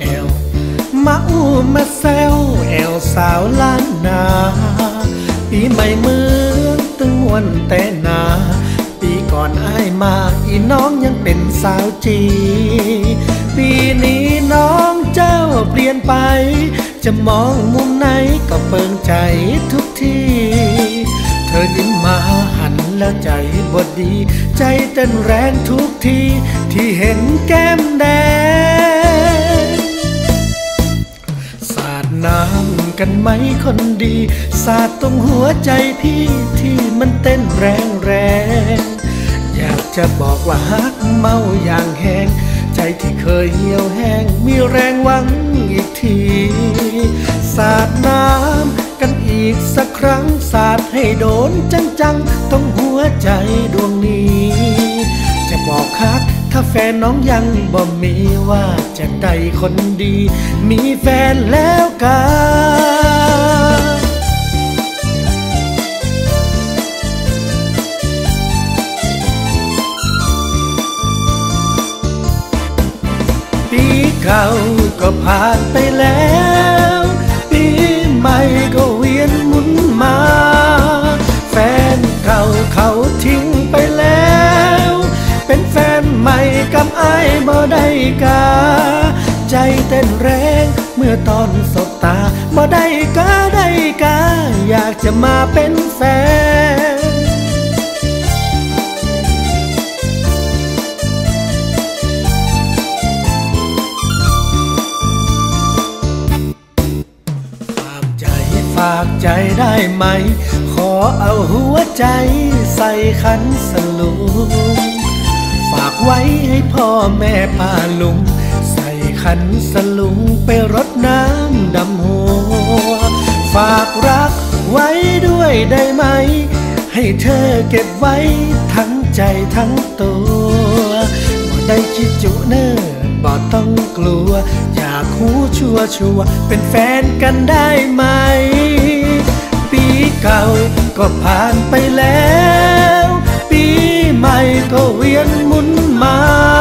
แอวมาอู้มาแซวแอวสาวล้านนา ปีใหม่เมืองตึงมวนแต่นา ปีก่อนอ้ายมาอีน้องยังเป็นสาวจี ปีนี้น้องเจ้าเปลี่ยนไป จะมองมุมไหนก็เปิงใจทุกที ธอยิ้มมาหันแล้วใจบดดี ใจเต้นแรงทุกที ที่เห็นแก้มแดง สาดน้ำกันไหมคนดี สาดตรงหัวใจพี่ที่มันเต้นแรงแรง อยากจะบอกว่าฮักเมาอย่างแหงใจที่เคยเหี่ยวแห้งมีแรงหวัง ให้โดนจังๆต้องหัวใจดวงนี้ จะบอกฮักถ้าแฟนน้องยังบ่มีว่าจะได้คนดี มีแฟนแล้วกาปีเก่าก็ผ่านไปแล้ว กา ใจเต้นแรง เมื่อตอนสบตาบ่ได้กาได้กา อยากจะมาเป็นแฟนฝากใจฝากใจได้ไหม ขอเอาหัวใจใส่ขันสลุง ฝากไว้ให้พ่อแม่ป้าลุง ใส่ขันสลุงไปรดน้ำดำหัว ฝากรักไว้ด้วยได้ไหม ให้เธอเก็บไว้ทั้งใจทั้งตัวบ่ได้คิดจุเนอบ่ต้องกลัว อยากหูชัวชัวร์เป็นแฟนกันได้ไหม ปีเก่าก็ผ่านไปแล้ว ปีใหม่ก็เวียน คุณมา